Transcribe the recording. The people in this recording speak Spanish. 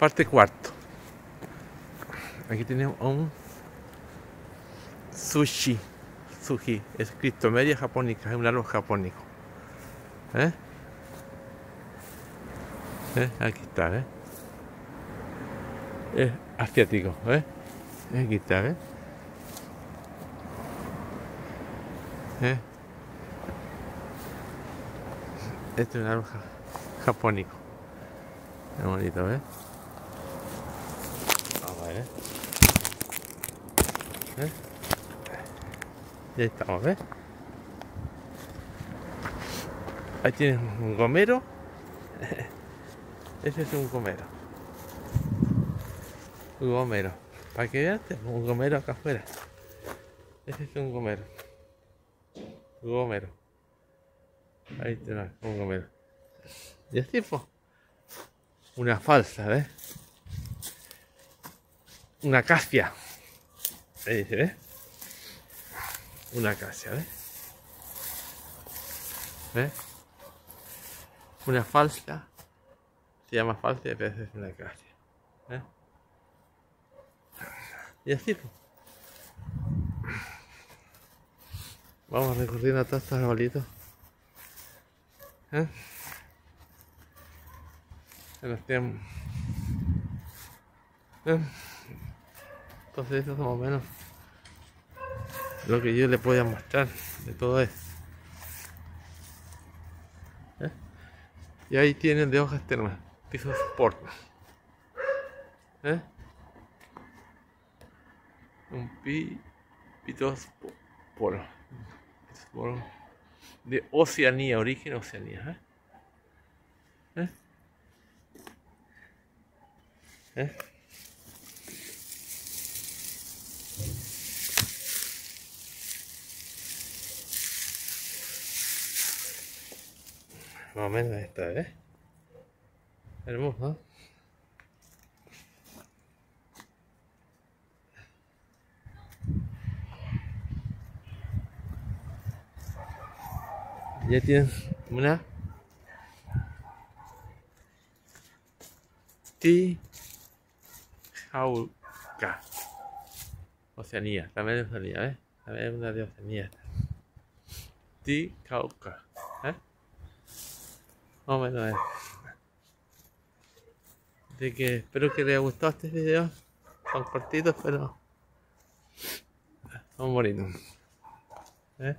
Parte cuarto. Aquí tenemos un sushi. Sushi. Es media japónica. Es un árbol japónico. ¿Eh? ¿Eh? Aquí está, ¿eh? Es asiático, ¿eh? Aquí está, ¿eh? ¿Eh? Este es un árbol japónico. Es bonito, ¿eh? ¿Eh? Ya estamos, ¿ves? Ahí tienes un gomero. Ese es un gomero. Un gomero. Para que veas, un gomero acá afuera. Ese es un gomero. Un gomero. Ahí tenés un gomero. Y así pues. Una falsa, ¿ves? Una castia. Ahí dice, ¿ves? Una acacia, ¿ves? ¿Ves? Una falsa. Se llama falsa y a veces es una acacia. ¿Ves? Y así pues. Vamos recorriendo todos estos arbolitos. ¿Eh? Entonces eso es más o menos lo que yo le puedo mostrar de todo esto. ¿Eh? Y ahí tienen de hojas termas, pisos sport. ¿Eh? Un pi, pitos poro. De Oceanía, origen Oceanía. ¿Eh? ¿Eh? ¿Eh? Más o menos esta, ¿eh? Hermoso, Ya tienes una T Jauca. Oceanía, también Oceanía, ¿eh? También es una de Oceanía. T Cauca, ¿eh? Más o menos. Así que espero que les haya gustado este video. Son cortitos, pero son bonitos. ¿Eh?